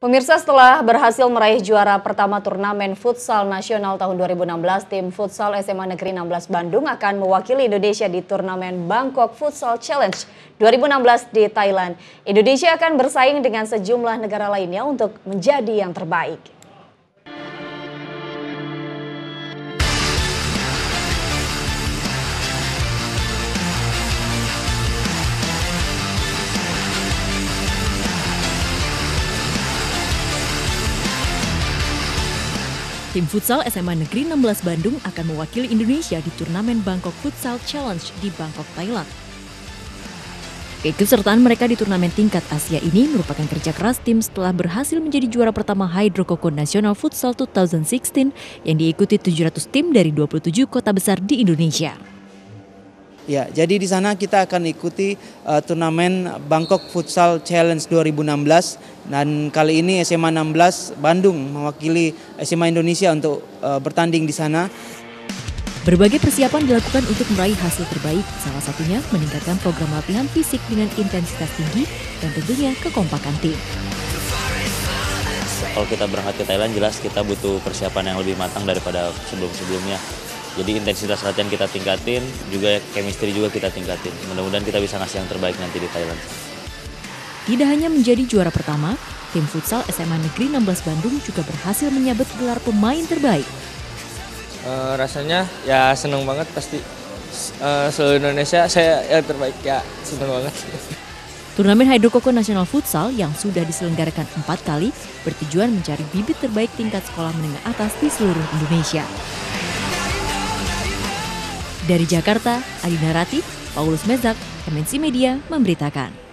Pemirsa setelah berhasil meraih juara pertama turnamen futsal nasional tahun 2016, tim futsal SMA Negeri 16 Bandung akan mewakili Indonesia di turnamen Bangkok Futsal Challenge 2016 di Thailand. Indonesia akan bersaing dengan sejumlah negara lainnya untuk menjadi yang terbaik. Tim futsal SMA Negeri 16 Bandung akan mewakili Indonesia di turnamen Bangkok Futsal Challenge di Bangkok, Thailand. Keikutsertaan mereka di turnamen tingkat Asia ini merupakan kerja keras tim setelah berhasil menjadi juara pertama Hydro Coco National Futsal 2016 yang diikuti 700 tim dari 27 kota besar di Indonesia. Ya, jadi di sana kita akan ikuti uh, turnamen Bangkok Futsal Challenge 2016 dan kali ini SMA 16 Bandung mewakili SMA Indonesia untuk uh, bertanding di sana. Berbagai persiapan dilakukan untuk meraih hasil terbaik, salah satunya meningkatkan program latihan fisik dengan intensitas tinggi dan tentunya kekompakan tim. Kalau kita berangkat ke Thailand jelas kita butuh persiapan yang lebih matang daripada sebelum-sebelumnya jadi intensitas latihan kita tingkatin, juga chemistry juga kita tingkatin. Mudah-mudahan kita bisa ngasih yang terbaik nanti di Thailand. Tidak hanya menjadi juara pertama, tim futsal SMA Negeri 16 Bandung juga berhasil menyabet gelar pemain terbaik. Uh, rasanya ya senang banget pasti uh, seluruh Indonesia saya yang terbaik ya senang banget. Turnamen Hydrokoko Nasional Futsal yang sudah diselenggarakan empat kali bertujuan mencari bibit terbaik tingkat sekolah menengah atas di seluruh Indonesia. Dari Jakarta, Adina Rati, Paulus Mezak, MNC Media memberitakan.